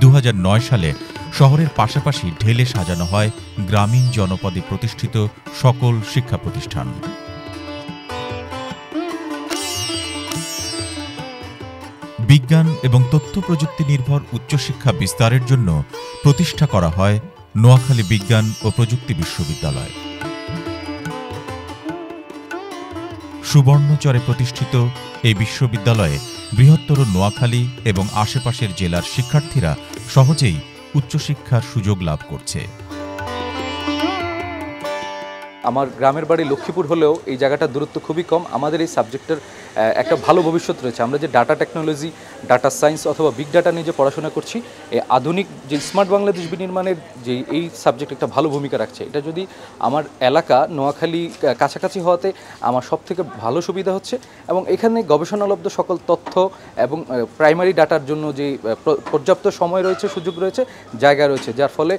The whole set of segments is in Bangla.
দু হাজার নয় সালে শহরের পাশাপাশি ঢেলে সাজানো হয় গ্রামীণ জনপদে প্রতিষ্ঠিত সকল শিক্ষা প্রতিষ্ঠান। বিজ্ঞান এবং তথ্য প্রযুক্তি নির্ভর উচ্চশিক্ষা বিস্তারের জন্য প্রতিষ্ঠা করা হয় নোয়াখালী বিজ্ঞান ও প্রযুক্তি বিশ্ববিদ্যালয়। সুবর্ণচরে প্রতিষ্ঠিত এই বিশ্ববিদ্যালয়ে বৃহত্তর নোয়াখালী এবং আশেপাশের জেলার শিক্ষার্থীরা সহজেই উচ্চশিক্ষার সুযোগ লাভ করছে। আমার গ্রামের বাড়ি লক্ষ্মীপুর হলেও এই জায়গাটার দূরত্ব খুবই কম। আমাদের এই সাবজেক্টের একটা ভালো ভবিষ্যৎ রয়েছে। আমরা যে ডাটা টেকনোলজি ডাটা সায়েন্স অথবা বিগ ডাটা নিয়ে যে পড়াশোনা করছি এই আধুনিক যে স্মার্ট বাংলাদেশ বিনির্মাণের যে এই সাবজেক্ট একটা ভালো ভূমিকা রাখছে। এটা যদি আমার এলাকা নোয়াখালী কাছাকাছি হওয়াতে আমার সব থেকে ভালো সুবিধা হচ্ছে এবং এখানে গবেষণালব্ধ সকল তথ্য এবং প্রাইমারি ডাটার জন্য যে পর্যাপ্ত সময় রয়েছে, সুযোগ রয়েছে, জায়গা রয়েছে। যার ফলে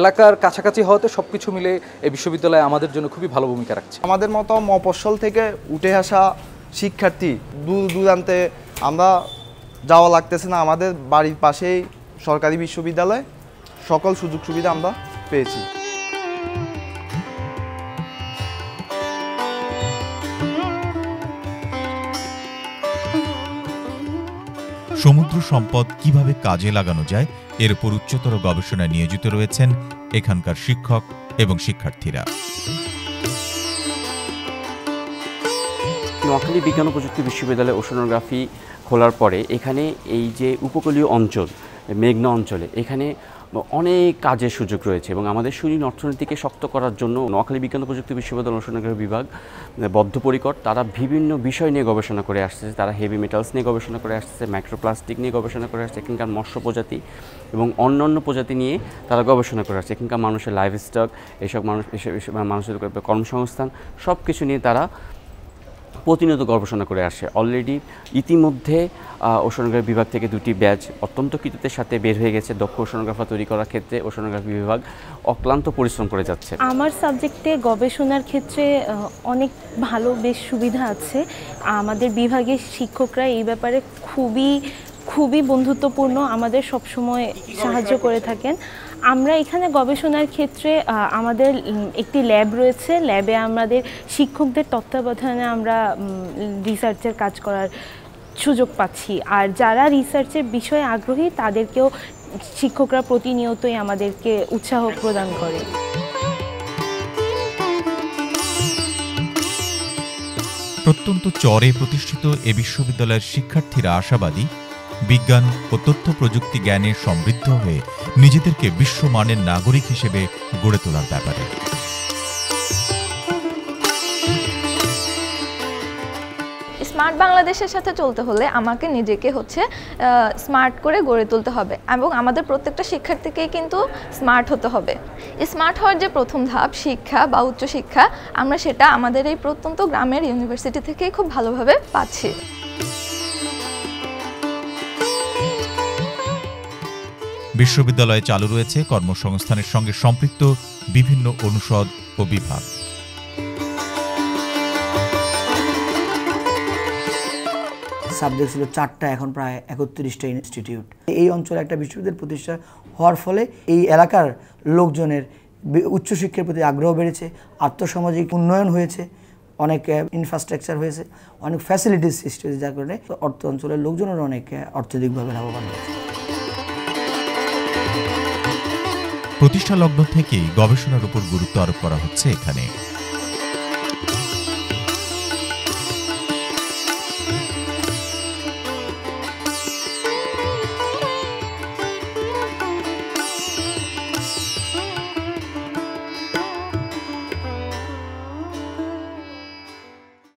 এলাকার কাছাকাছি হওয়াতে সব কিছু মিলে এই বিশ্ববিদ্যালয় আমাদের জন্য খুবই ভালো ভূমিকা রাখছে। আমাদের মতো মফস্বল থেকে উঠে আসা শিক্ষার্থী দূর দূরান্তে আমরা যাওয়া লাগতেছে না। আমাদের বাড়ির পাশেই সরকারি বিশ্ববিদ্যালয়, সকল সুযোগ সুবিধা আমরা পেয়েছি। সমুদ্র সম্পদ কীভাবে কাজে লাগানো যায়, এর উপর উচ্চতর গবেষণায় নিয়োজিত রয়েছেন এখানকার শিক্ষক এবং শিক্ষার্থীরা। নোয়াখালী বিজ্ঞান ও প্রযুক্তি বিশ্ববিদ্যালয়ে ওশনোগ্রাফি খোলার পরে এখানে এই যে উপকূলীয় অঞ্চল, মেঘনা অঞ্চলে, এখানে অনেক কাজের সুযোগ রয়েছে এবং আমাদের সুনীল অর্থনীতিকে শক্ত করার জন্য নোয়াখালী বিজ্ঞান প্রযুক্তি বিশ্ববিদ্যালয় ওশনোগ্রাফি বিভাগ বদ্ধপরিকর। তারা বিভিন্ন বিষয় নিয়ে গবেষণা করে আসতেছে। তারা হেভি মেটালস নিয়ে গবেষণা করে আসতেছে মাইক্রোপ্লাস্টিক নিয়ে গবেষণা করে আসছে, এখানকার মৎস্য প্রজাতি এবং অন্য অন্য প্রজাতি নিয়ে তারা গবেষণা করে আসছে। এখানকার মানুষের লাইফ স্টক এসব মানুষ, এসব মানুষের কর্মসংস্থান সব কিছু নিয়ে তারা প্রতিনিয়ত গবেষণা করে আসে। অলরেডি ইতিমধ্যে ওশনোগ্রাফি বিভাগ থেকে দুটি ব্যাচ অত্যন্ত কৃতিত্বের সাথে বের হয়ে গেছে। দক্ষ ওশনোগ্রাফার তৈরি করার ক্ষেত্রে ওশনোগ্রাফি বিভাগ অক্লান্ত পরিশ্রম করে যাচ্ছে। আমার সাবজেক্টে গবেষণার ক্ষেত্রে অনেক ভালো বেশ সুবিধা আছে। আমাদের বিভাগের শিক্ষকরা এই ব্যাপারে খুবই খুবই বন্ধুত্বপূর্ণ, আমাদের সবসময় সাহায্য করে থাকেন। আমরা এখানে গবেষণার ক্ষেত্রে আমাদের একটি ল্যাব রয়েছে। ল্যাবে আমাদের শিক্ষকদের তত্ত্বাবধানে আমরা রিসার্চের কাজ করার সুযোগ পাচ্ছি। আর যারা রিসার্চের বিষয়ে আগ্রহী, তাদেরকেও শিক্ষকরা প্রতিনিয়তই আমাদেরকে উৎসাহ প্রদান করে। প্রত্যন্ত চরে প্রতিষ্ঠিত এ বিশ্ববিদ্যালয়ের শিক্ষার্থীরা আশাবাদী বিজ্ঞান ও তথ্য প্রযুক্তি জ্ঞানে সমৃদ্ধ হয়ে নিজেদেরকে বিশ্বমানের নাগরিক হিসেবে গড়ে তোলার ব্যাপারে। স্মার্ট বাংলাদেশের সাথে চলতে হলে আমাকে নিজেকে হচ্ছে স্মার্ট করে গড়ে তুলতে হবে এবং আমাদের প্রত্যেকটা শিক্ষার্থীকেই কিন্তু স্মার্ট হতে হবে। স্মার্ট হওয়ার যে প্রথম ধাপ শিক্ষা বা উচ্চশিক্ষা, আমরা সেটা আমাদের এই প্রত্যন্ত গ্রামের ইউনিভার্সিটি থেকেই খুব ভালোভাবে পাচ্ছি। বিশ্ববিদ্যালয়ে চালু রয়েছে কর্মসংস্থানের সঙ্গে সম্পৃক্ত বিভিন্ন অনুষদ ও বিভাগ। সাবজেক্ট ছিল চারটা, এখন প্রায় একত্রিশটা ইনস্টিটিউট এই অঞ্চলে একটা বিশ্ববিদ্যালয় প্রতিষ্ঠা হওয়ার ফলে এই এলাকার লোকজনের উচ্চশিক্ষার প্রতি আগ্রহ বেড়েছে, আর্থসামাজিক উন্নয়ন হয়েছে, অনেক ইনফ্রাস্ট্রাকচার হয়েছে, অনেক ফ্যাসিলিটিস সৃষ্টি হয়েছে, যার কারণে অর্থ অঞ্চলের লোকজনের অনেক অর্থনৈতিকভাবে লাভবান হয়েছে। প্রতিষ্ঠা লগ্ন থেকেই গবেষণার উপর গুরুত্ব আরোপ করা হচ্ছে এখানে।